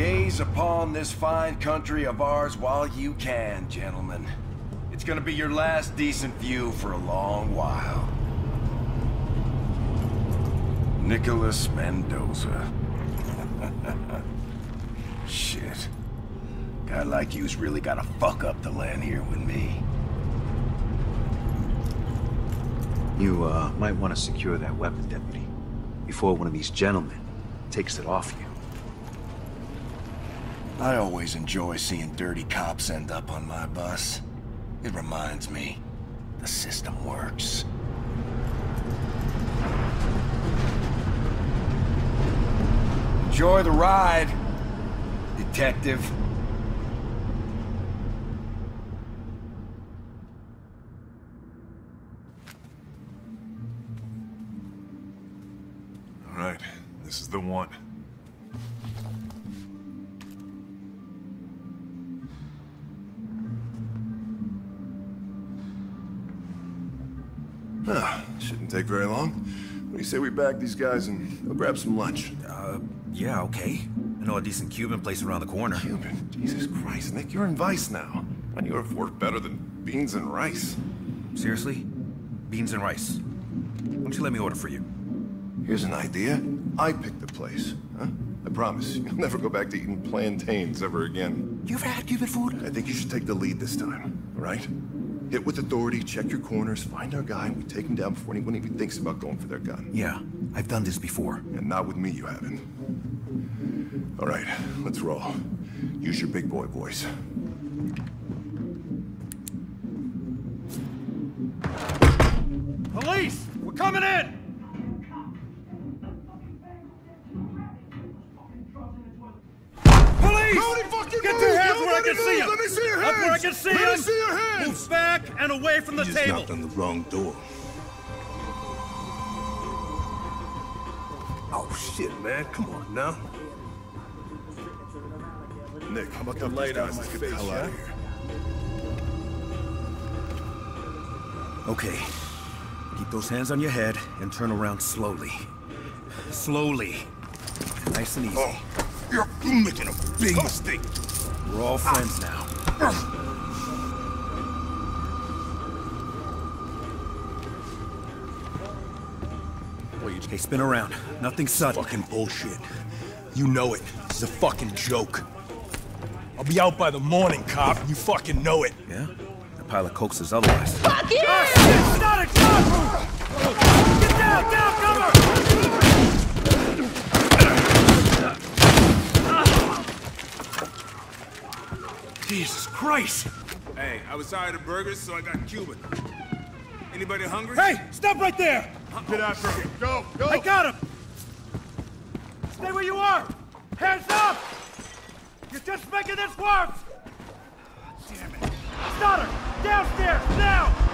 grace upon this fine country of ours while you can, gentlemen. It's gonna be your last decent view for a long while. Nicholas Mendoza. Shit. Guy like you's really gotta fuck up to land here with me. You, uh, might want to secure that weapon, Deputy, before one of these gentlemen takes it off you. I always enjoy seeing dirty cops end up on my bus. It reminds me, the system works. Enjoy the ride, detective. All right, this is the one. Ah, shouldn't take very long. What do you say we bag these guys and go grab some lunch? Uh, yeah, okay. I know a decent Cuban place around the corner. Cuban? Jesus Christ, Nick, you're in Vice now. Do you have work better than beans and rice? Seriously? Beans and rice. Why don't you let me order for you? Here's an idea. I pick the place, huh? I promise, you'll never go back to eating plantains ever again. You ever had Cuban food? I think you should take the lead this time, all right? Hit with authority, check your corners, find our guy, and we take him down before anyone even thinks about going for their gun. Yeah, I've done this before. And not with me, you haven't. All right, let's roll. Use your big boy voice. Police! We're coming in! Police! Nobody fucking Get move! Hands where I can see them! Let me see your Up where I can see Let me see your hands! Move back and away from the You just table! knocked on the wrong door. Oh shit, man. Come on now. Nick, how about the light guys? Let's get the hell out of here. Okay. Keep those hands on your head and turn around slowly. Slowly. Nice and easy. Oh, you're making a big mistake. We're all friends now. Hey, spin around. Nothing sudden. Fucking bullshit. You know it. This is a fucking joke. I'll be out by the morning, cop. You fucking know it. Yeah? The pilot coaxes otherwise. Fuck yeah! Oh, shit! Stop it! Stop! Get down! Down! Cover! Jesus Christ! Hey, I was tired of burgers, so I got Cuban. Anybody hungry? Hey! Stop right there! Get after him. Go, go! I got him! Stay where you are! Hands up! You're just making this worse! Damn it! Stoddard! Downstairs! Now!